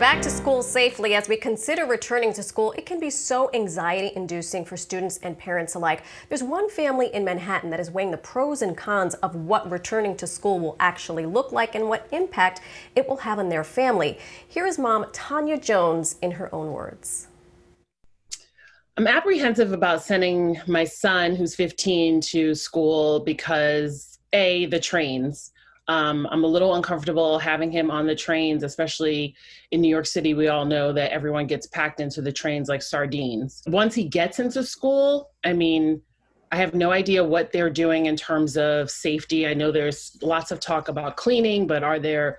Back to school safely. As we consider returning to school, it can be so anxiety inducing for students and parents alike. There's one family in Manhattan that is weighing the pros and cons of what returning to school will actually look like and what impact it will have on their family. Here is mom Tanya Jones in her own words. I'm apprehensive about sending my son, who's 15, to school because A, the trains. Um, I'm a little uncomfortable having him on the trains, especially in New York City. We all know that everyone gets packed into the trains like sardines. Once he gets into school, I mean, I have no idea what they're doing in terms of safety. I know there's lots of talk about cleaning, but are there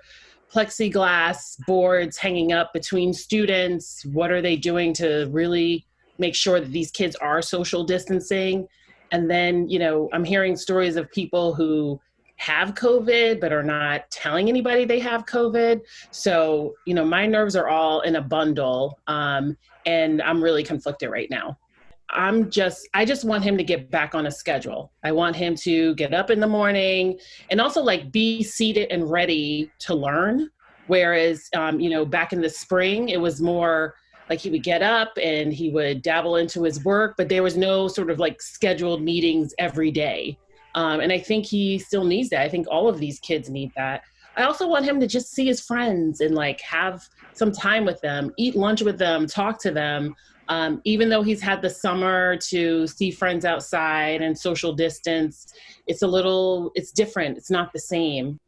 plexiglass boards hanging up between students? What are they doing to really make sure that these kids are social distancing? And then, you know, I'm hearing stories of people who have COVID but are not telling anybody they have COVID. So, you know, my nerves are all in a bundle um, and I'm really conflicted right now. I'm just, I just want him to get back on a schedule. I want him to get up in the morning and also like be seated and ready to learn. Whereas, um, you know, back in the spring, it was more like he would get up and he would dabble into his work, but there was no sort of like scheduled meetings every day. Um, and I think he still needs that. I think all of these kids need that. I also want him to just see his friends and like have some time with them, eat lunch with them, talk to them. Um, even though he's had the summer to see friends outside and social distance, it's a little, it's different. It's not the same.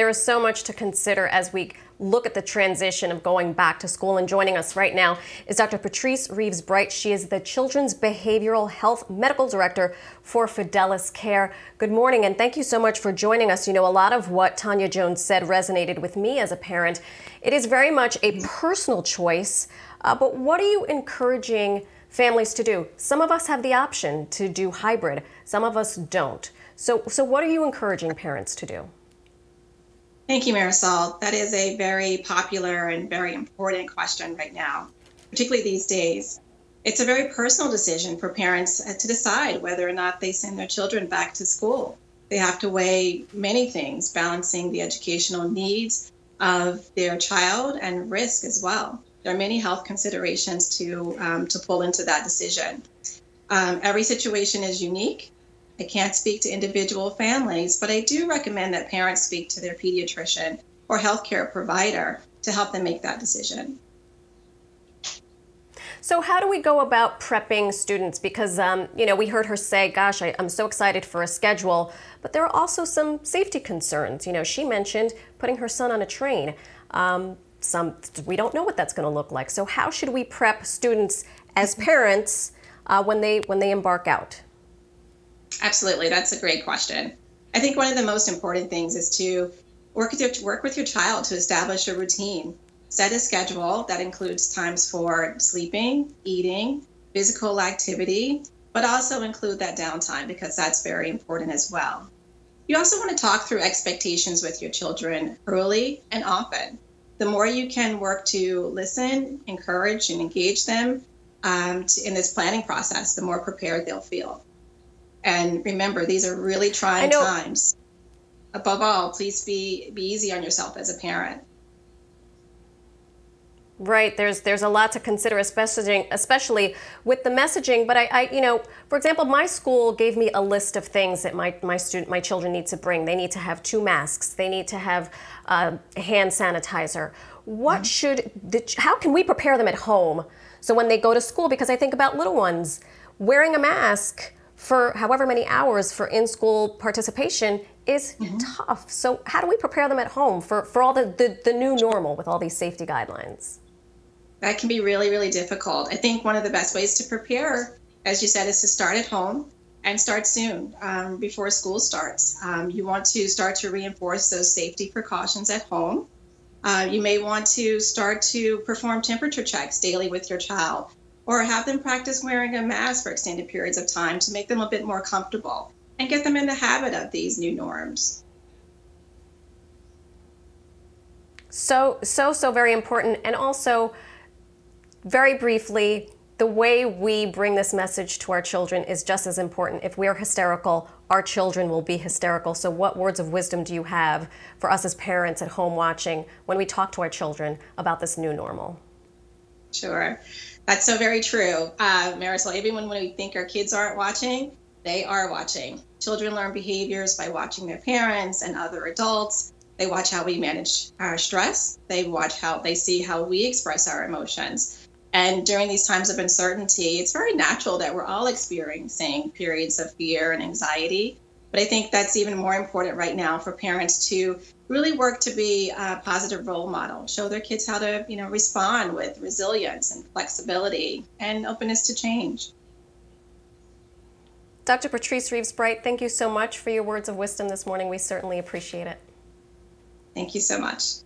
There is so much to consider as we look at the transition of going back to school. And joining us right now is Dr. Patrice Reives Bright. She is the Children's Behavioral Health Medical Director for Fidelis Care. Good morning, and thank you so much for joining us. You know, a lot of what Tanya Jones said resonated with me as a parent. It is very much a personal choice, uh, but what are you encouraging families to do? Some of us have the option to do hybrid, some of us don't. So, so what are you encouraging parents to do? Thank you, Marysol. That is a very popular and very important question right now, particularly these days. It's a very personal decision for parents to decide whether or not they send their children back to school. They have to weigh many things, balancing the educational needs of their child and risk as well. There are many health considerations to um, to pull into that decision. Um, every situation is unique, I can't speak to individual families, but I do recommend that parents speak to their pediatrician or healthcare provider to help them make that decision. So, how do we go about prepping students? Because, um, you know, we heard her say, gosh, I, am so excited for a schedule, but there are also some safety concerns. You know, she mentioned putting her son on a train. Um, some, we don't know what that's going to look like. So, how should we prep students as parents uh, when, they, when they embark out? Absolutely, that's a great question. I think one of the most important things is to work with your work with your child to establish a routine. Set a schedule that includes times for sleeping, eating, physical activity, but also include that downtime because that's very important as well. You also want to talk through expectations with your children early and often. The more you can work to listen, encourage, and engage them um, to, in this planning process, the more prepared they'll feel. And remember, these are really trying times. Above all, please be be easy on yourself as a parent. Right. There's there's a lot to consider, especially especially with the messaging. But I, I, you know, for example, my school gave me a list of things that my my student my children need to bring. They need to have two masks. They need to have uh, hand sanitizer. What mm-hmm. should the, how can we prepare them at home so when they go to school? Because I think about little ones wearing a mask for however many hours for in-school participation is mm-hmm. tough. So how do we prepare them at home for, for all the, the, the new normal with all these safety guidelines? That can be really, really difficult. I think one of the best ways to prepare, as you said, is to start at home and start soon um, before school starts. Um, you want to start to reinforce those safety precautions at home. Uh, you may want to start to perform temperature checks daily with your child or have them practice wearing a mask for extended periods of time to make them a bit more comfortable and get them in the habit of these new norms. So, so, so very important. And also, very briefly, the way we bring this message to our children is just as important. If we're hysterical, our children will be hysterical. So, what words of wisdom do you have for us as parents at home watching when we talk to our children about this new normal? Sure. That's so very true. Uh, Marysol, even when we think our kids aren't watching, they are watching. Children learn behaviors by watching their parents and other adults. They watch how we manage our stress. They watch how they see how we express our emotions. And during these times of uncertainty, it's very natural that we're all experiencing periods of fear and anxiety. But I think that's even more important right now for parents to really work to be a positive role model, show their kids how to, you know, respond with resilience and flexibility and openness to change. Dr. Patrice Reives Bright, thank you so much for your words of wisdom this morning. We certainly appreciate it. Thank you so much.